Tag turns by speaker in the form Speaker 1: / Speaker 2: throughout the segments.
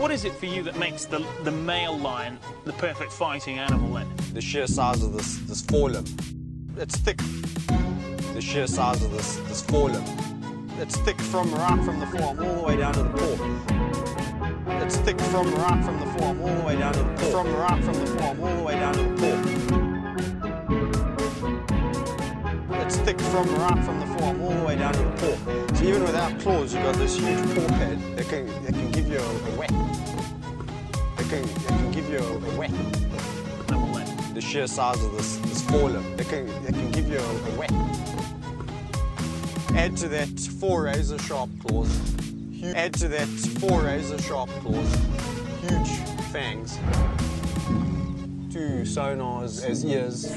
Speaker 1: What is it for you that makes the, the male lion the perfect fighting animal then?
Speaker 2: The sheer size of this, this forelimb. It's thick. The sheer size of this, this forelimb. It's thick from right from the forearm all the way down to the paw. It's thick from right from the forearm all the way down to the paw. From right from the forearm all the way down to the paw. It's thick from right from the forearm all the way down to the paw. So even without claws, you've got this huge paw pad that can, that can give you a, a whack. That can, that can give you a, a whack. The sheer size of this, this forelimb, that can, that can give you a, a whack. Add to that four razor sharp claws. Hu- Add to that four razor sharp claws. Huge fangs. Two sonars as ears.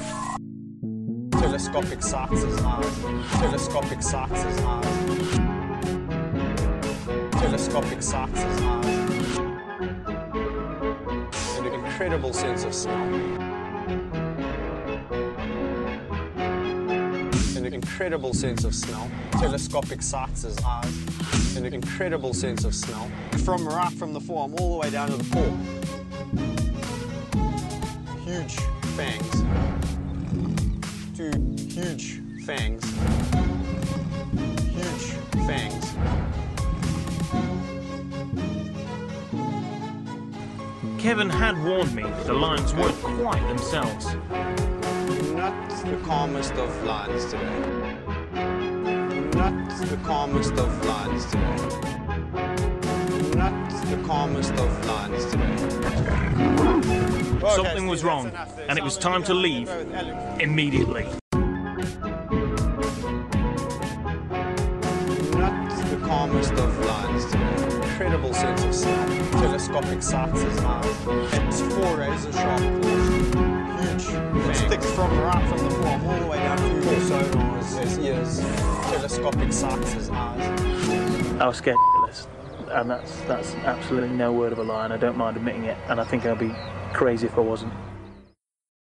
Speaker 2: Telescopic sights as eyes. Telescopic sights as eyes. Telescopic sights as eyes. And an incredible sense of smell. An incredible sense of smell. Telescopic sights as eyes. An incredible sense of smell. From right from the forearm all the way down to the paw. Huge fangs. Two huge fangs. Huge fangs.
Speaker 1: Kevin had warned me the lions weren't quite themselves.
Speaker 2: Not the calmest of lions today. Not the calmest of lions today. Not the calmest of lions today.
Speaker 1: Something was wrong, and it was time to leave. Immediately.
Speaker 2: Not the calmest of lions today. Incredible sense of smell. Telescopic sights as eyes. It's four razor sharp claws. Huge. Sticks from right from the all the way down to the as ears. Telescopic sights as eyes.
Speaker 1: I was scared and that's that's absolutely no word of a lie, and I don't mind admitting it. And I think I'd be crazy if I wasn't.